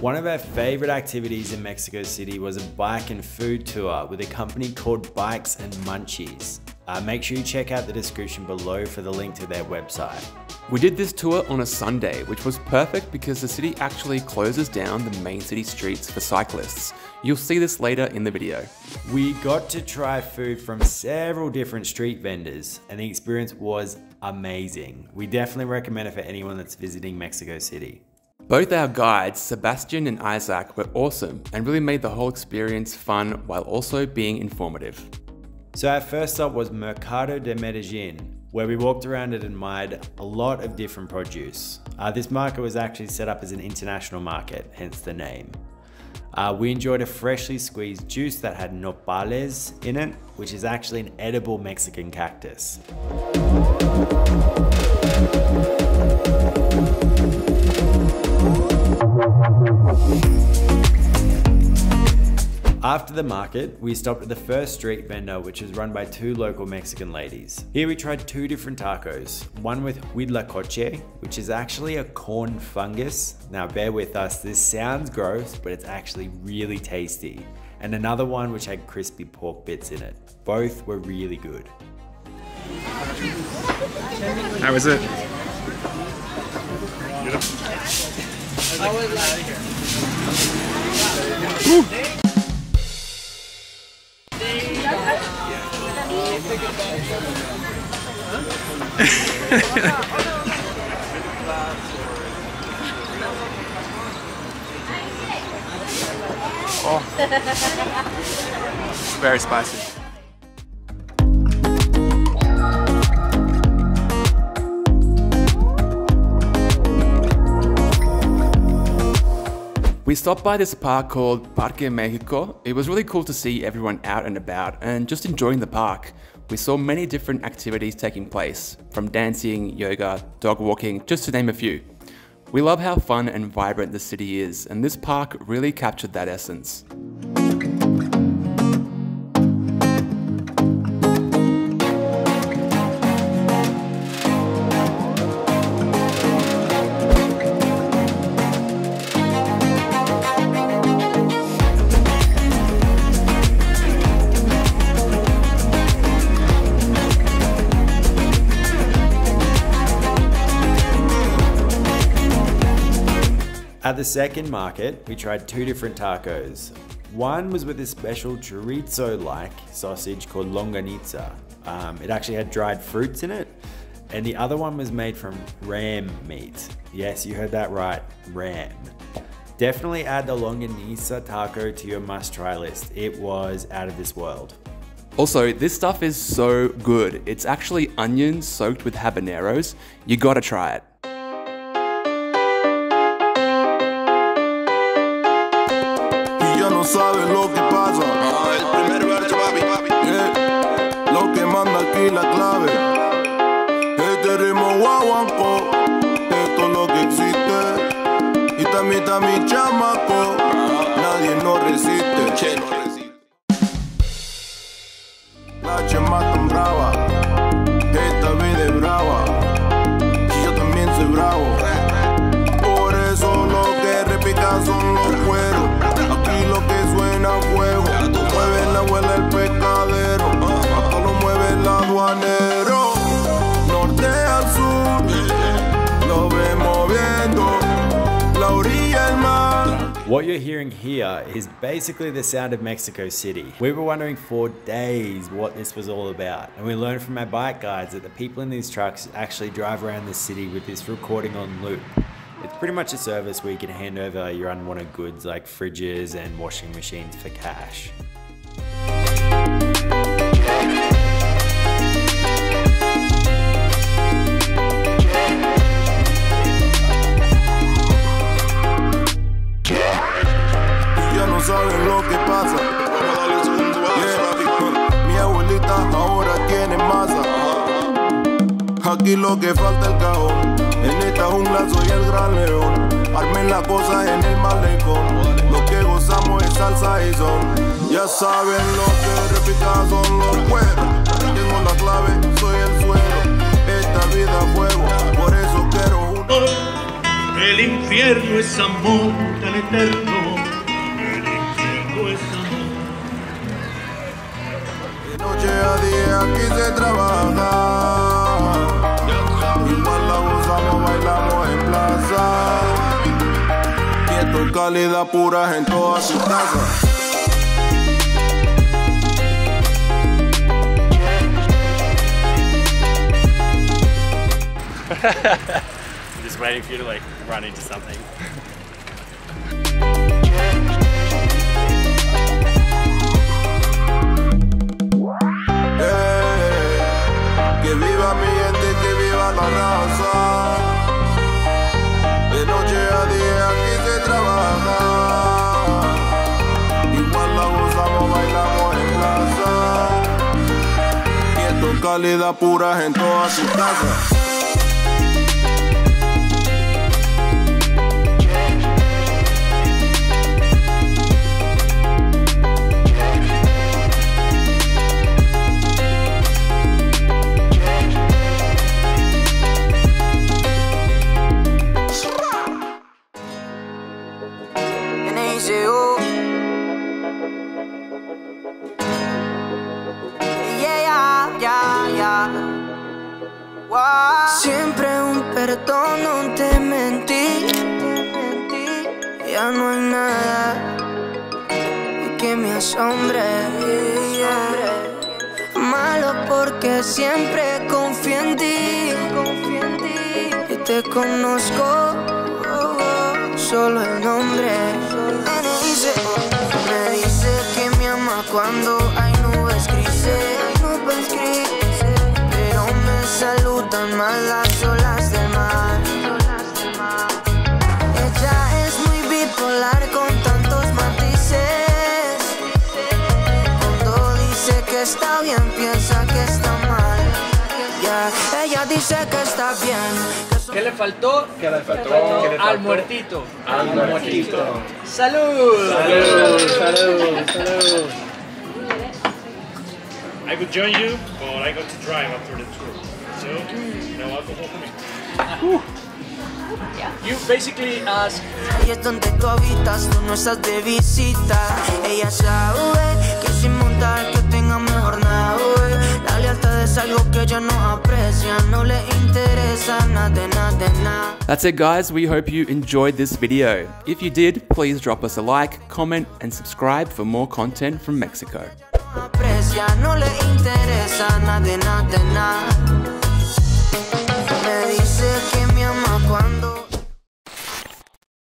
One of our favorite activities in Mexico City was a bike and food tour with a company called Bikes and Munchies. Uh, make sure you check out the description below for the link to their website. We did this tour on a Sunday, which was perfect because the city actually closes down the main city streets for cyclists. You'll see this later in the video. We got to try food from several different street vendors and the experience was amazing. We definitely recommend it for anyone that's visiting Mexico City. Both our guides, Sebastian and Isaac, were awesome and really made the whole experience fun while also being informative. So our first stop was Mercado de Medellin, where we walked around and admired a lot of different produce. Uh, this market was actually set up as an international market, hence the name. Uh, we enjoyed a freshly squeezed juice that had nopales in it, which is actually an edible Mexican cactus. After the market, we stopped at the first street vendor, which is run by two local Mexican ladies. Here we tried two different tacos, one with huitlacoche, which is actually a corn fungus. Now bear with us, this sounds gross, but it's actually really tasty. And another one which had crispy pork bits in it. Both were really good. How was it? oh. Very spicy. We stopped by this park called Parque Mexico. It was really cool to see everyone out and about and just enjoying the park. We saw many different activities taking place, from dancing, yoga, dog walking, just to name a few. We love how fun and vibrant the city is, and this park really captured that essence. At the second market, we tried two different tacos. One was with a special chorizo-like sausage called longaniza. Um, it actually had dried fruits in it. And the other one was made from ram meat. Yes, you heard that right, ram. Definitely add the longaniza taco to your must try list. It was out of this world. Also, this stuff is so good. It's actually onions soaked with habaneros. You gotta try it. Sabes lo que pasa. Ah, el primer verso, papi, papi. Yeah. Lo que manda aquí la clave. Este ritmo guaguanco. Esto es lo que existe. Y también está mi chamaco. Nadie nos resiste. What you're hearing here is basically the sound of Mexico City. We were wondering for days what this was all about, and we learned from our bike guides that the people in these trucks actually drive around the city with this recording on loop. It's pretty much a service where you can hand over your unwanted goods like fridges and washing machines for cash. Lo que falta el cajón. En esta jungla soy el gran león. Armen las cosas en el malecón. Lo que gozamos es salsa y son. Ya saben lo que repica son los cueros. Tengo la clave, soy el suelo. Esta vida fuego. Por eso quiero una. El infierno es amor tan eterno. El infierno es amor. De noche a día quise trabajar. Calidad pura en todas sus casas. I'm just waiting for you to like run into something. Eh, que viva mi gente, que viva la raza. Calidad pura en todas sus casas. Siempre un perdón, no te mentí. Ya no hay nada que me asombre. Malo porque siempre confío en ti. Y te conozco solo el nombre. Me dice, me dice que me ama cuando saludan más las olas del mar. Ella es muy bipolar con tantos matices. Cuando dice que está bien, piensa que está mal. Ella dice que está bien. ¿Qué le faltó? ¿Qué le faltó? Al muertito. Al muertito. ¡Salud! Salud, salud, salud. I could join you, but I got to drive after the tour. So, no alcohol for me. You basically ask Ahí es donde tú habitas, tú no estás de visita. Ella sabe que sin montar que tenga mejor nada. La lealtad es algo que ella no aprecia, no le interesa nada, de nada, de nada. That's it, guys. We hope you enjoyed this video. If you did, please drop us a like, comment, and subscribe for more content from Mexico. aprecia, no le interesa nada, de nada, de nada.